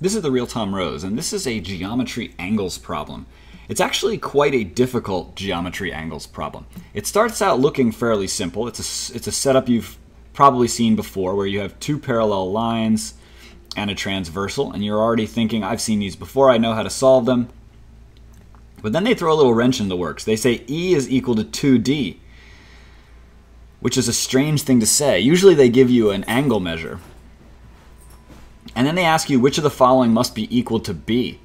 This is the real Tom Rose, and this is a geometry angles problem. It's actually quite a difficult geometry angles problem. It starts out looking fairly simple. It's a, it's a setup you've probably seen before where you have two parallel lines and a transversal, and you're already thinking, I've seen these before, I know how to solve them. But then they throw a little wrench in the works. They say E is equal to 2D, which is a strange thing to say. Usually they give you an angle measure, and then they ask you which of the following must be equal to B.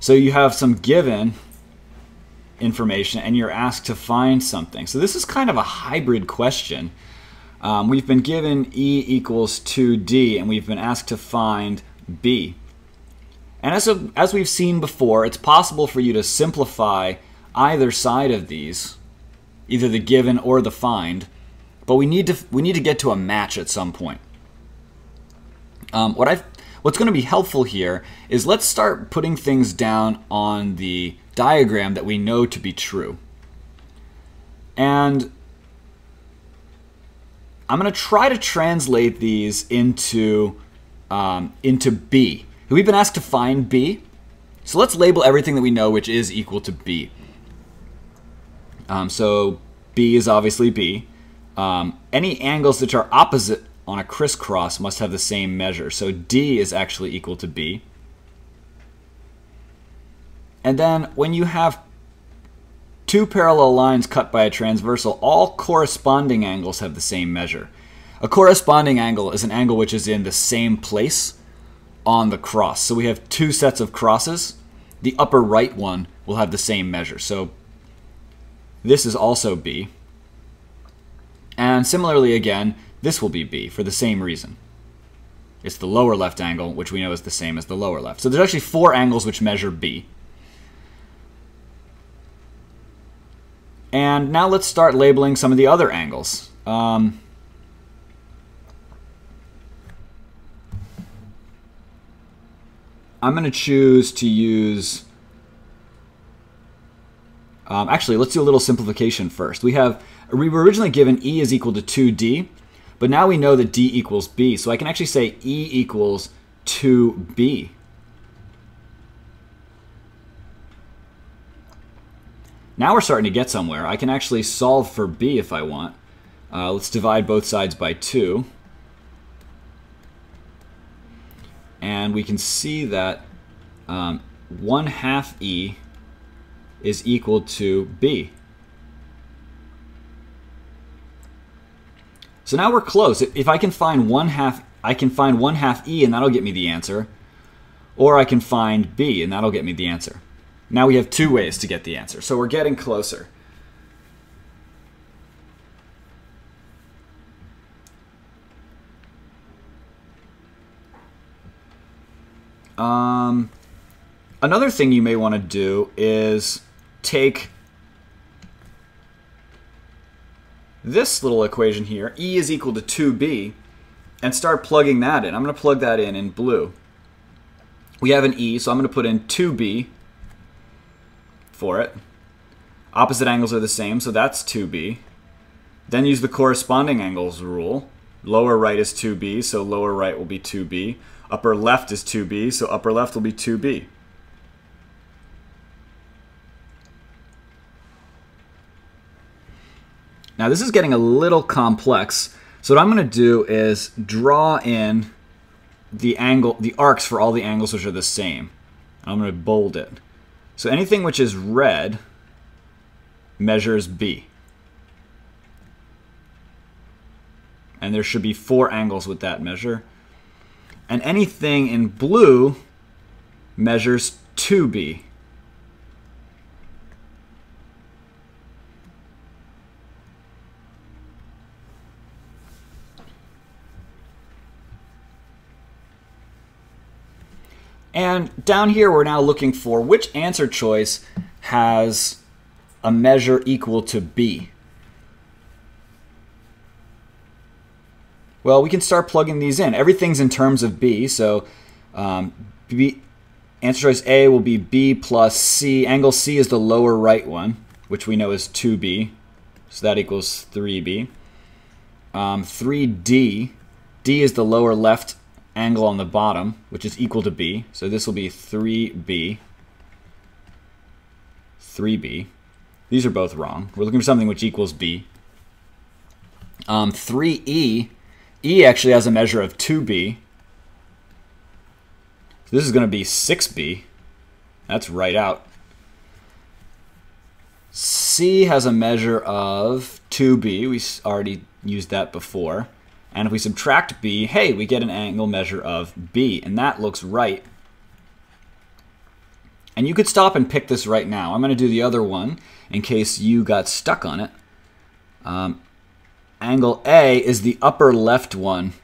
So you have some given information and you're asked to find something. So this is kind of a hybrid question. Um, we've been given E equals 2D and we've been asked to find B. And as, a, as we've seen before, it's possible for you to simplify either side of these, either the given or the find, but we need to, we need to get to a match at some point. Um, what I've What's going to be helpful here is let's start putting things down on the diagram that we know to be true. And I'm going to try to translate these into, um, into B. We've been asked to find B. So let's label everything that we know which is equal to B. Um, so B is obviously B. Um, any angles that are opposite on a crisscross must have the same measure. So D is actually equal to B. And then when you have two parallel lines cut by a transversal, all corresponding angles have the same measure. A corresponding angle is an angle which is in the same place on the cross. So we have two sets of crosses. The upper right one will have the same measure. So this is also B. And similarly again, this will be B for the same reason. It's the lower left angle, which we know is the same as the lower left. So there's actually four angles which measure B. And now let's start labeling some of the other angles. Um, I'm going to choose to use... Um, actually, let's do a little simplification first. We have we were originally given E is equal to 2D, but now we know that D equals B, so I can actually say E equals 2B. Now we're starting to get somewhere. I can actually solve for B if I want. Uh, let's divide both sides by 2. And we can see that um, 1 half E is equal to B. So now we're close. If I can find one half, I can find one half E and that'll get me the answer. Or I can find B and that'll get me the answer. Now we have two ways to get the answer. So we're getting closer. Um, another thing you may want to do is take this little equation here, E is equal to 2B, and start plugging that in. I'm going to plug that in in blue. We have an E, so I'm going to put in 2B for it. Opposite angles are the same, so that's 2B. Then use the corresponding angles rule. Lower right is 2B, so lower right will be 2B. Upper left is 2B, so upper left will be 2B. Now this is getting a little complex. So what I'm going to do is draw in the angle, the arcs for all the angles which are the same. I'm going to bold it. So anything which is red measures B. And there should be four angles with that measure. And anything in blue measures 2B. And down here, we're now looking for which answer choice has a measure equal to B. Well, we can start plugging these in. Everything's in terms of B, so um, B, answer choice A will be B plus C. Angle C is the lower right one, which we know is 2B, so that equals 3B. Um, 3D, D is the lower left angle on the bottom, which is equal to b. So this will be 3b, 3b. These are both wrong. We're looking for something which equals b. Um, 3e, e actually has a measure of 2b. So this is going to be 6b. That's right out. C has a measure of 2b. We already used that before. And if we subtract b, hey, we get an angle measure of b, and that looks right. And you could stop and pick this right now. I'm going to do the other one in case you got stuck on it. Um, angle A is the upper left one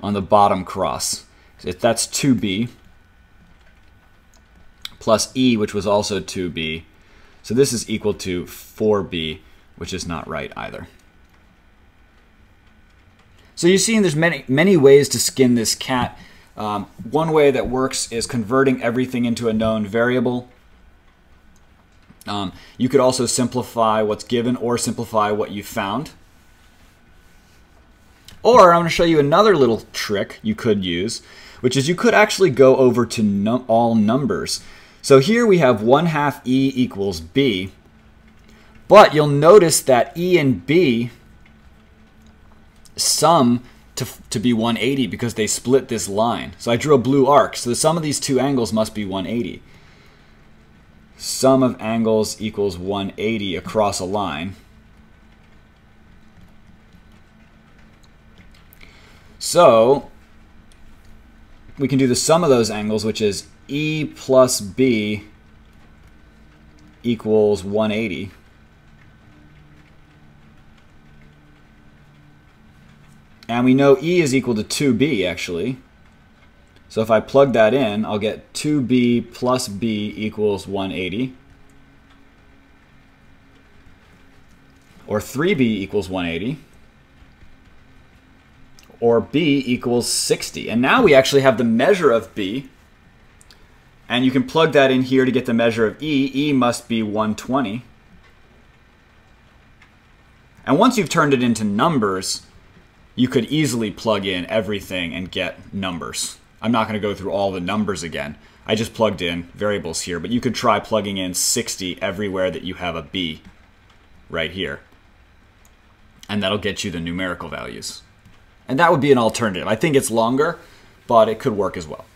on the bottom cross. If that's 2b plus E, which was also 2b. So this is equal to 4b, which is not right either. So you're seeing there's many many ways to skin this cat. Um, one way that works is converting everything into a known variable. Um, you could also simplify what's given or simplify what you found. Or I'm going to show you another little trick you could use, which is you could actually go over to num all numbers. So here we have 1 half e equals b, but you'll notice that e and b sum to, to be 180 because they split this line. So I drew a blue arc. So the sum of these two angles must be 180. Sum of angles equals 180 across a line. So we can do the sum of those angles, which is E plus B equals 180. And we know E is equal to 2B, actually. So if I plug that in, I'll get 2B plus B equals 180. Or 3B equals 180. Or B equals 60. And now we actually have the measure of B. And you can plug that in here to get the measure of E. E must be 120. And once you've turned it into numbers, you could easily plug in everything and get numbers. I'm not going to go through all the numbers again. I just plugged in variables here, but you could try plugging in 60 everywhere that you have a B right here. And that'll get you the numerical values. And that would be an alternative. I think it's longer, but it could work as well.